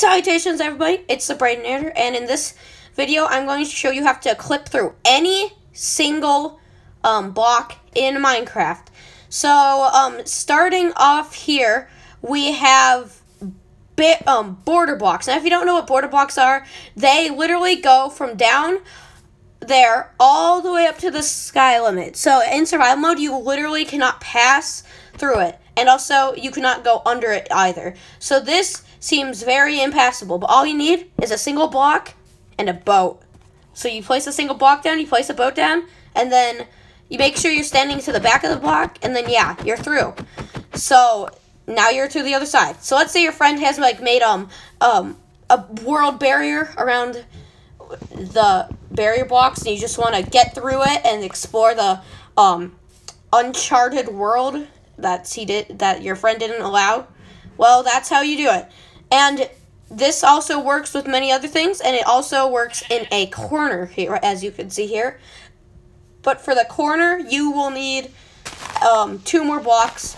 Salutations everybody, it's the Bradinator, and in this video I'm going to show you how to clip through any single um, block in Minecraft. So, um, starting off here, we have bit, um, border blocks. Now if you don't know what border blocks are, they literally go from down there all the way up to the sky limit. So in survival mode, you literally cannot pass through it. And also, you cannot go under it either. So this seems very impassable, but all you need is a single block and a boat. So you place a single block down, you place a boat down, and then you make sure you're standing to the back of the block, and then yeah, you're through. So now you're to the other side. So let's say your friend has like made um um a world barrier around the barrier blocks, and you just want to get through it and explore the um uncharted world that he did that your friend didn't allow. Well, that's how you do it. And this also works with many other things, and it also works in a corner here, as you can see here. But for the corner, you will need um, two more blocks,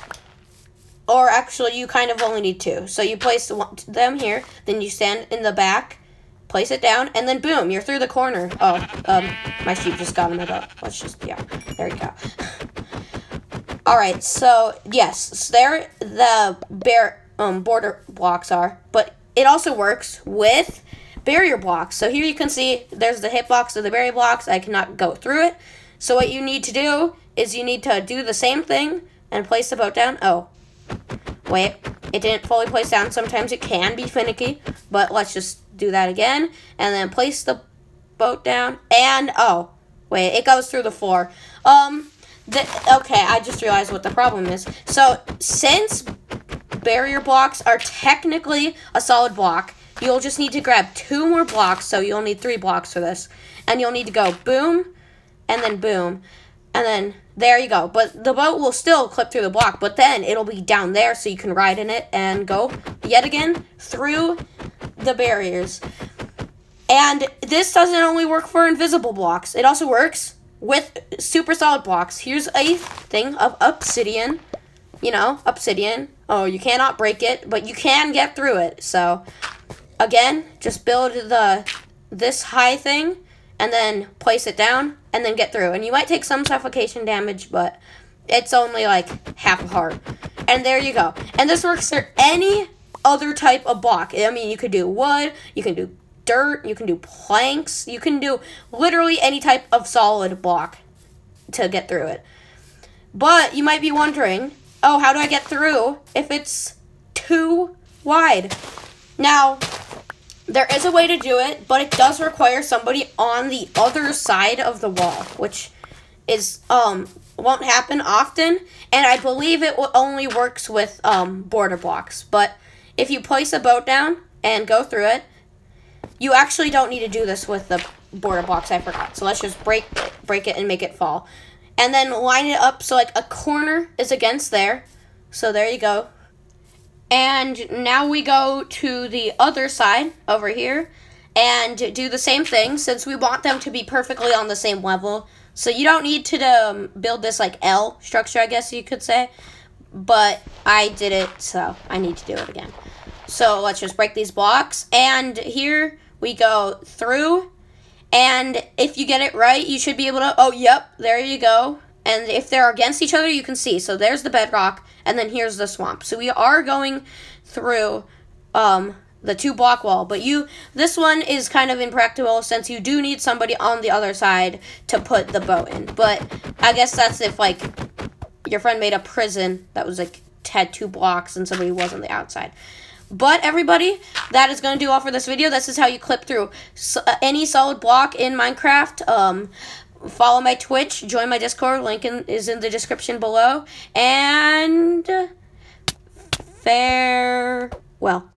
or actually, you kind of only need two. So you place them here, then you stand in the back, place it down, and then boom, you're through the corner. Oh, um, my sheep just got in my boat. Let's just, yeah, there we go. Alright, so, yes, so there the bear um, border blocks are, but it also works with barrier blocks. So here you can see there's the hitbox of the barrier blocks. I cannot go through it. So what you need to do is you need to do the same thing and place the boat down. Oh, wait, it didn't fully place down. Sometimes it can be finicky, but let's just do that again. And then place the boat down. And, oh, wait, it goes through the floor. Um, the, okay, I just realized what the problem is. So, since barrier blocks are technically a solid block, you'll just need to grab two more blocks, so you'll need three blocks for this. And you'll need to go boom, and then boom, and then there you go. But the boat will still clip through the block, but then it'll be down there so you can ride in it and go yet again through the barriers. And this doesn't only work for invisible blocks, it also works with super solid blocks. Here's a thing of obsidian. You know, obsidian. Oh, you cannot break it, but you can get through it. So, again, just build the this high thing and then place it down and then get through. And you might take some suffocation damage, but it's only like half a heart. And there you go. And this works for any other type of block. I mean, you could do wood, you can do dirt, you can do planks, you can do literally any type of solid block to get through it. But you might be wondering, oh, how do I get through if it's too wide? Now, there is a way to do it, but it does require somebody on the other side of the wall, which is um won't happen often, and I believe it only works with um border blocks. But if you place a boat down and go through it, you actually don't need to do this with the border blocks, I forgot. So let's just break break it and make it fall. And then line it up so like a corner is against there. So there you go. And now we go to the other side over here and do the same thing since we want them to be perfectly on the same level. So you don't need to um, build this like L structure, I guess you could say. But I did it, so I need to do it again. So let's just break these blocks. And here we go through. And if you get it right, you should be able to, oh, yep, there you go. And if they're against each other, you can see. So there's the bedrock, and then here's the swamp. So we are going through um, the two block wall. But you, this one is kind of impractical since you do need somebody on the other side to put the boat in. But I guess that's if, like, your friend made a prison that was, like, had two blocks and somebody was on the outside. But everybody, that is going to do all for this video. This is how you clip through uh, any solid block in Minecraft. Um, follow my Twitch, join my Discord, link in, is in the description below. And farewell.